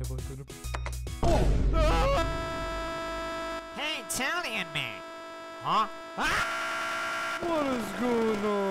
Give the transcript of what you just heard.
Hey, Italian man! Huh? Ah! What is going on!